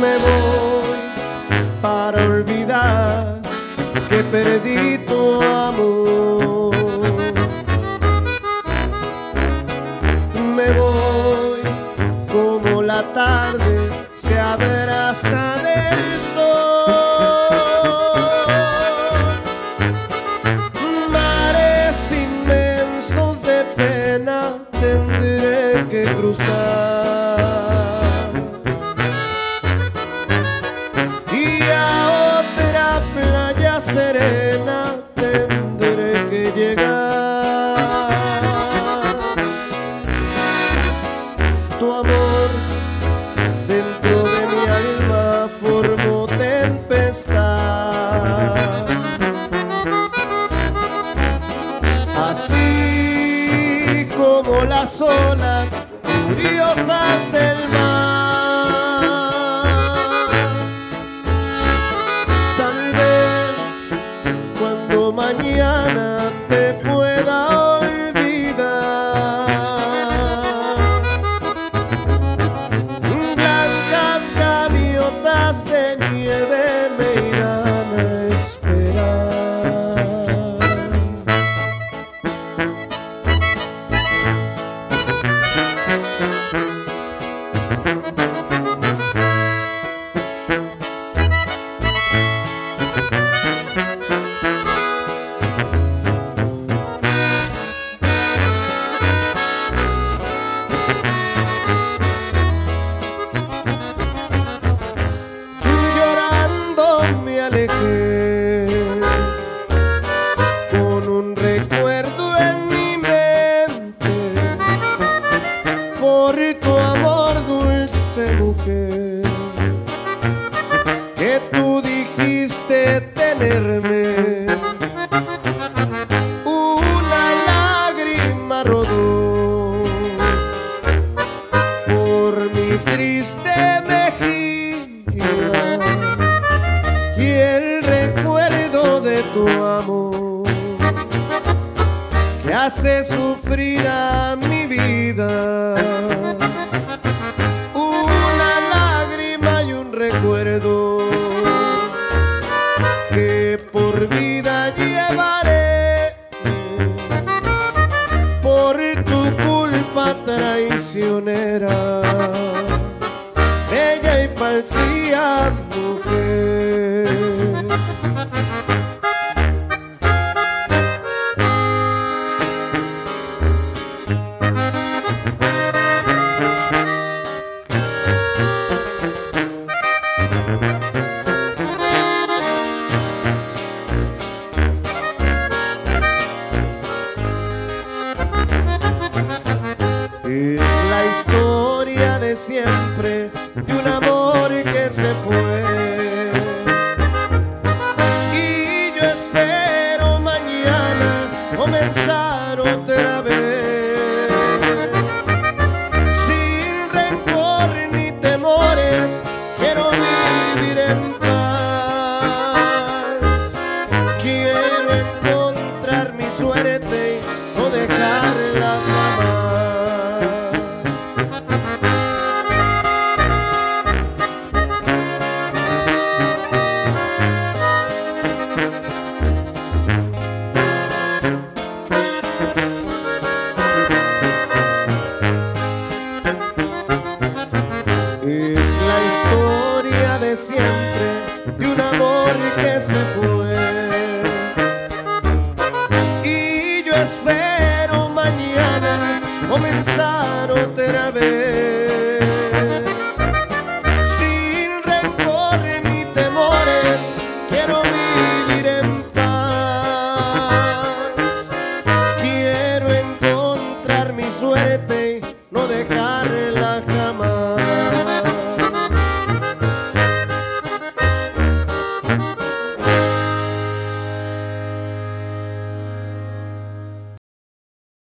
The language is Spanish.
Me voy para olvidar que perdí tu amor. Me voy como la tarde se abraza del sol. Las olas por tu amor dulce mujer que tú dijiste tenerme. Una lágrima rodó por mi triste mejilla y el recuerdo de tu amor que hace sufrir a mi llevaré por tu culpa traicionera bella y falsía mujer. Siempre de un amor que se fue. Y yo espero mañana comenzar otra vez. siempre, de un amor que se fue. Y yo espero mañana comenzar otra vez.